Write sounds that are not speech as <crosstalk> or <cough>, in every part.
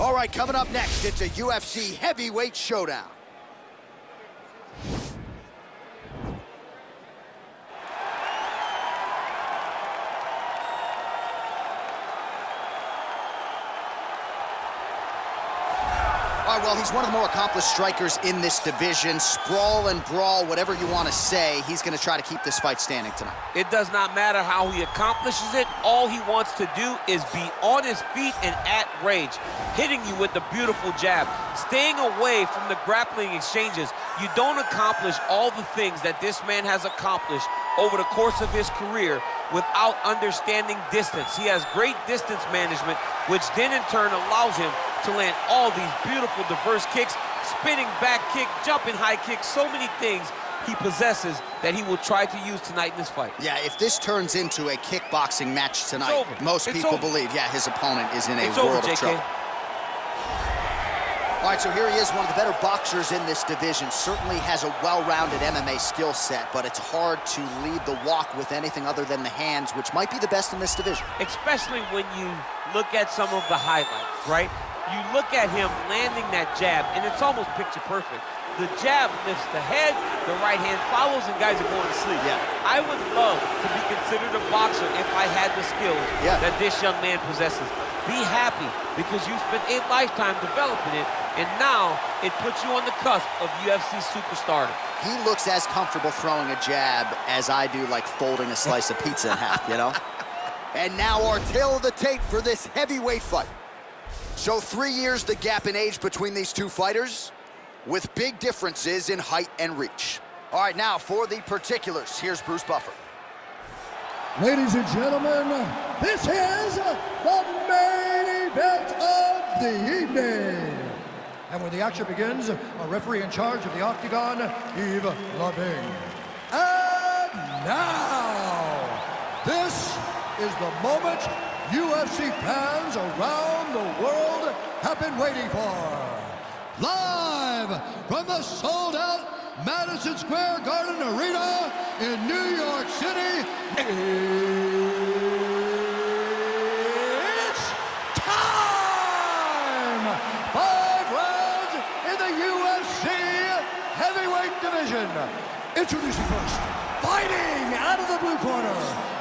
All right, coming up next, it's a UFC heavyweight showdown. Well, he's one of the more accomplished strikers in this division. Sprawl and brawl, whatever you want to say, he's going to try to keep this fight standing tonight. It does not matter how he accomplishes it. All he wants to do is be on his feet and at range, hitting you with the beautiful jab, staying away from the grappling exchanges. You don't accomplish all the things that this man has accomplished over the course of his career without understanding distance. He has great distance management, which then in turn allows him to land all these beautiful, diverse kicks, spinning back kick, jumping high kick, so many things he possesses that he will try to use tonight in this fight. Yeah, if this turns into a kickboxing match tonight, most it's people over. believe, yeah, his opponent is in a It's world over, of trouble. All right, so here he is, one of the better boxers in this division. Certainly has a well-rounded MMA skill set, but it's hard to lead the walk with anything other than the hands, which might be the best in this division. especially when you look at some of the highlights, right? You look at him landing that jab, and it's almost picture perfect. The jab lifts the head, the right hand follows, and guys are going to sleep. Yeah. I would love to be considered a boxer if I had the skills Yeah. that this young man possesses. Be happy because you spent a lifetime developing it, and now it puts you on the cusp of UFC superstardom. He looks as comfortable throwing a jab as I do like folding a slice of pizza in half, you know? <laughs> And now our tale of the tape for this heavyweight fight. So three years the gap in age between these two fighters with big differences in height and reach. All right, now for the particulars, here's Bruce Buffer. Ladies and gentlemen, this is the main event of the evening. And when the action begins, a referee in charge of the Octagon, Yves Lavigne. And now, this is the moment UFC fans around the world have been waiting for. Live from the sold-out Madison Square Garden Arena in New York City, it's time! Five rounds in the UFC heavyweight division. Introducing first, fighting out of the blue corner.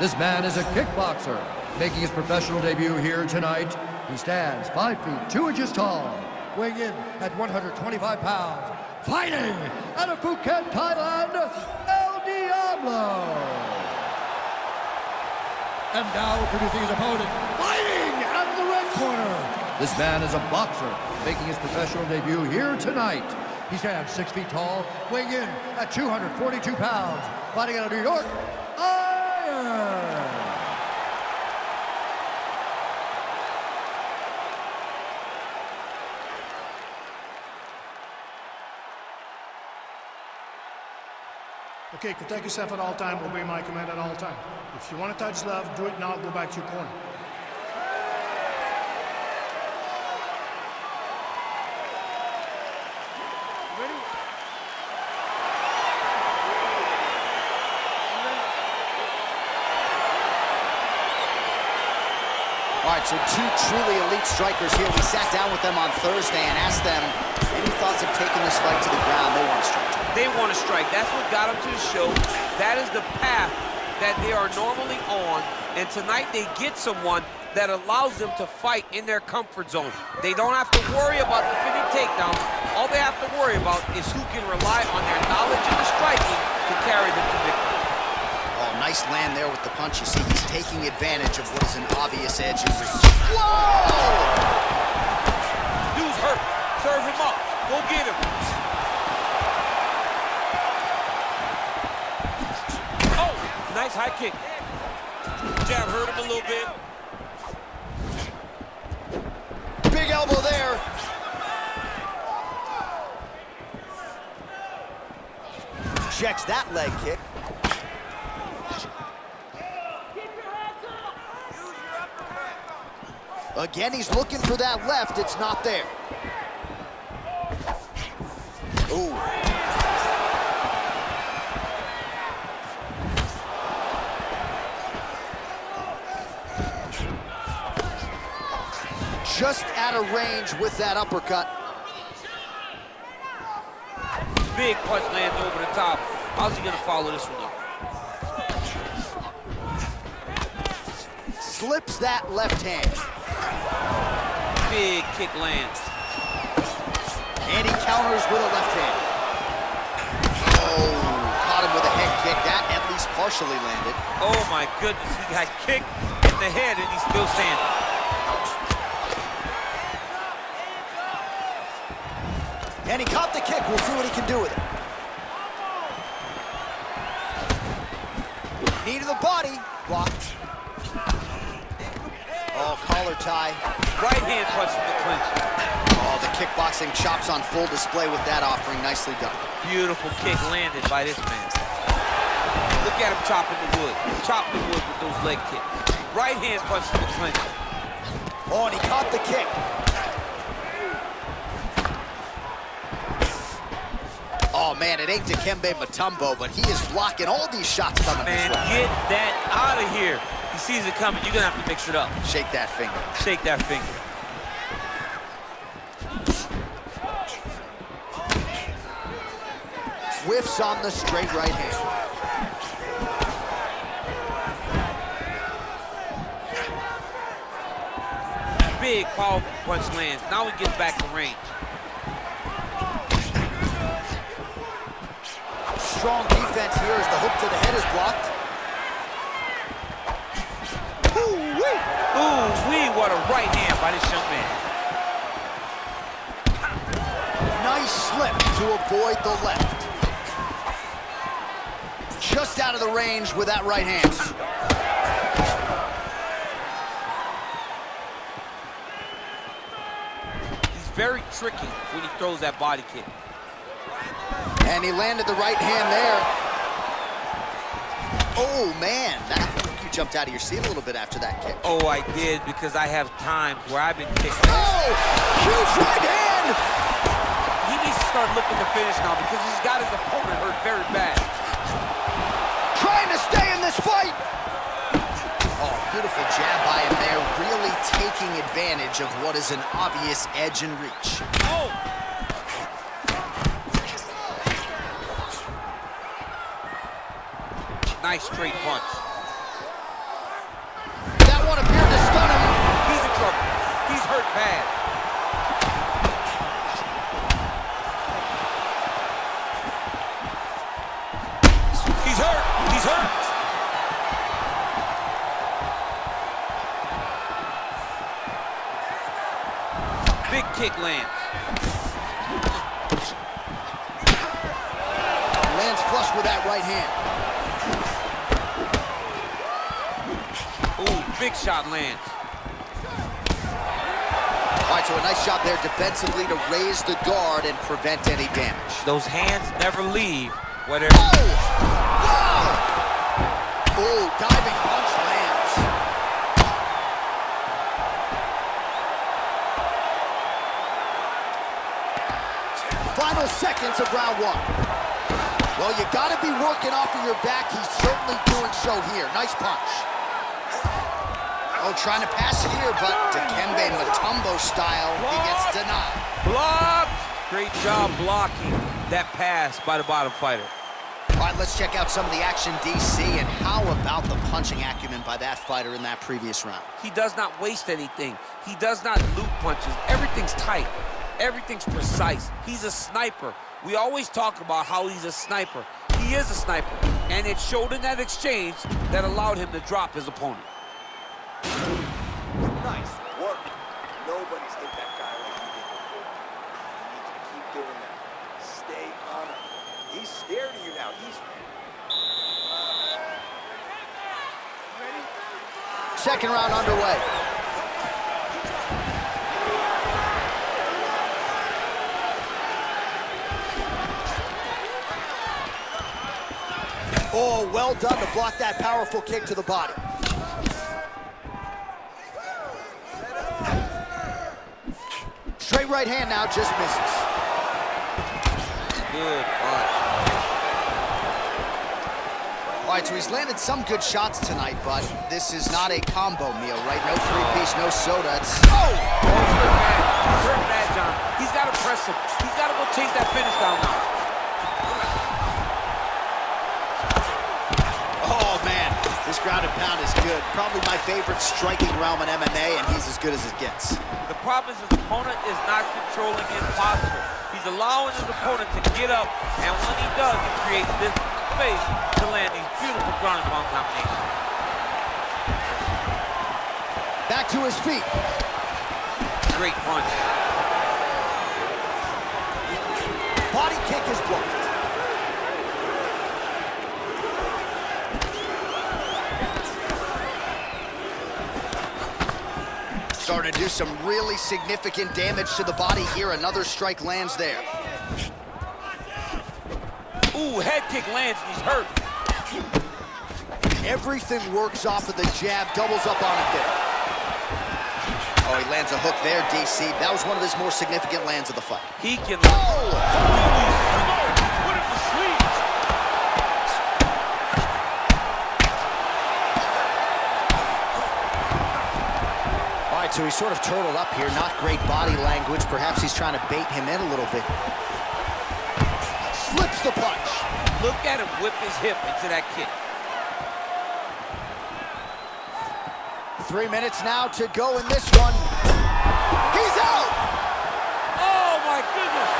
This man is a kickboxer, making his professional debut here tonight. He stands 5 feet 2 inches tall, weighing in at 125 pounds. Fighting out of Phuket, Thailand, El Diablo. And now introducing his opponent, fighting out of the red corner. This man is a boxer, making his professional debut here tonight. He stands six feet tall, weighing in at 242 pounds. Fighting out of New York, Okay, protect yourself at all time, obey my command at all time. If you want to touch love, do it now, go back to your corner. All right, so two truly elite strikers here. We sat down with them on Thursday and asked them any thoughts of taking this fight to the ground. They want to strike. They want to strike. That's what got them to the show. That is the path that they are normally on. And tonight they get someone that allows them to fight in their comfort zone. They don't have to worry about defending takedowns. All they have to worry about is who can rely on their knowledge of the striking to carry them to victory. Oh, nice land there with the punch. You see, he's taking advantage of what is an obvious edge in reach. Whoa! Dude's hurt. Serve him up. Go get him. Nice high kick. Jab hurt him a little bit. Big elbow there. Checks that leg kick. Again, he's looking for that left. It's not there. Ooh. Just out of range with that uppercut. Big punch lands over the top. How's he gonna follow this one up? Slips that left hand. Big kick lands. And he counters with a left hand. Oh, caught him with a head kick. That at least partially landed. Oh my goodness, he got kicked in the head and he's still standing. And he caught the kick. We'll see what he can do with it. Knee to the body. Blocked. Oh, collar tie. Right hand punch from the clinch. Oh, the kickboxing chops on full display with that offering. Nicely done. Beautiful kick landed by this man. Look at him chopping the wood. Chopping the wood with those leg kicks. Right hand punch from the clinch. Oh, and he caught the kick. Man, it ain't Dikembe Mutombo, but he is blocking all these shots coming Man, this way. get that out of here. He sees it coming. You're going to have to mix it up. Shake that finger. Shake that finger. Whiffs on the straight right hand. Big powerful punch lands. Now he gets back to range. Strong defense here as the hook to the head is blocked. Ooh-wee. Ooh, wee, what a right hand by this young man. Nice slip to avoid the left. Just out of the range with that right hand. He's very tricky when he throws that body kick. And he landed the right hand there. Oh, man. That, you jumped out of your seat a little bit after that kick. Oh, I did because I have times where I've been kicked. Oh, huge right hand. He needs to start looking to finish now because he's got his opponent hurt very bad. Trying to stay in this fight. Oh, beautiful jab by him there. Really taking advantage of what is an obvious edge and reach. Oh! Nice straight punch. That one appeared to stun him. He's in trouble. He's hurt bad. He's hurt. He's hurt. Big kick lands. Lands flush with that right hand. Big shot lands. All right, so a nice job there defensively to raise the guard and prevent any damage. Those hands never leave. Whether Oh! Wow! Oh, diving punch lands. Final seconds of round one. Well, you gotta be working off of your back. He's certainly doing so here. Nice punch. Oh, trying to pass here, but Dikembe Mutombo style, he gets denied. blocked. Great job blocking that pass by the bottom fighter. All right, let's check out some of the action, DC, and how about the punching acumen by that fighter in that previous round? He does not waste anything. He does not loop punches. Everything's tight. Everything's precise. He's a sniper. We always talk about how he's a sniper. He is a sniper. And it showed in that exchange that allowed him to drop his opponent. Nice work. Nobody's hit that guy like you did before. You need to keep doing that. Stay on him. He's scared of you now. He's Second round underway. Oh, well done to block that powerful kick to the body. Straight right hand now just misses. Good punch. All right, so he's landed some good shots tonight, but this is not a combo meal, right? No three-piece, no soda. It's... Oh! Probably my favorite striking realm in MMA, and he's as good as it gets. The problem is his opponent is not controlling his posture. He's allowing his opponent to get up, and when he does, he creates this space to land these beautiful ground and pound combinations. Back to his feet. Great punch. Body kick is blocked. Starting to do some really significant damage to the body here. Another strike lands there. Ooh, head kick lands and he's hurt. Everything works off of the jab, doubles up on it there. Oh, he lands a hook there, DC. That was one of his more significant lands of the fight. He can... Oh! So he's sort of turtled up here. Not great body language. Perhaps he's trying to bait him in a little bit. Slips the punch. Look at him whip his hip into that kick. Three minutes now to go in this one. He's out! Oh, my goodness.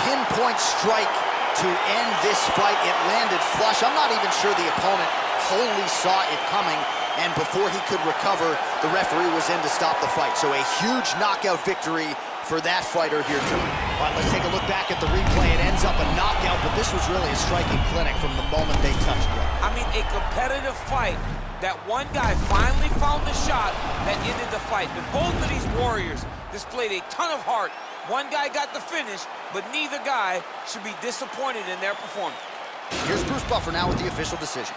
<laughs> Pinpoint strike to end this fight. It landed flush. I'm not even sure the opponent wholly saw it coming, and before he could recover, the referee was in to stop the fight. So a huge knockout victory for that fighter here tonight. All right, let's take a look back at the replay. It ends up a knockout, but this was really a striking clinic from the moment they touched it. I mean, a competitive fight that one guy finally found the shot that ended the fight. But both of these warriors displayed a ton of heart. One guy got the finish, but neither guy should be disappointed in their performance. Here's Bruce Buffer now with the official decision.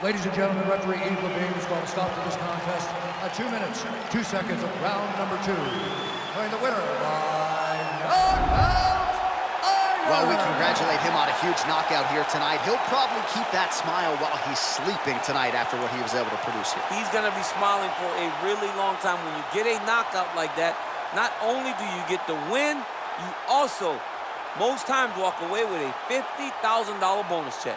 Ladies and gentlemen, referee Yves Lavigne is going to stop to this contest at two minutes, two seconds of round number two. Declaring the winner by knockout, iron. Well, we congratulate him on a huge knockout here tonight. He'll probably keep that smile while he's sleeping tonight after what he was able to produce here. He's going to be smiling for a really long time. When you get a knockout like that, not only do you get the win, you also, most times, walk away with a $50,000 bonus check.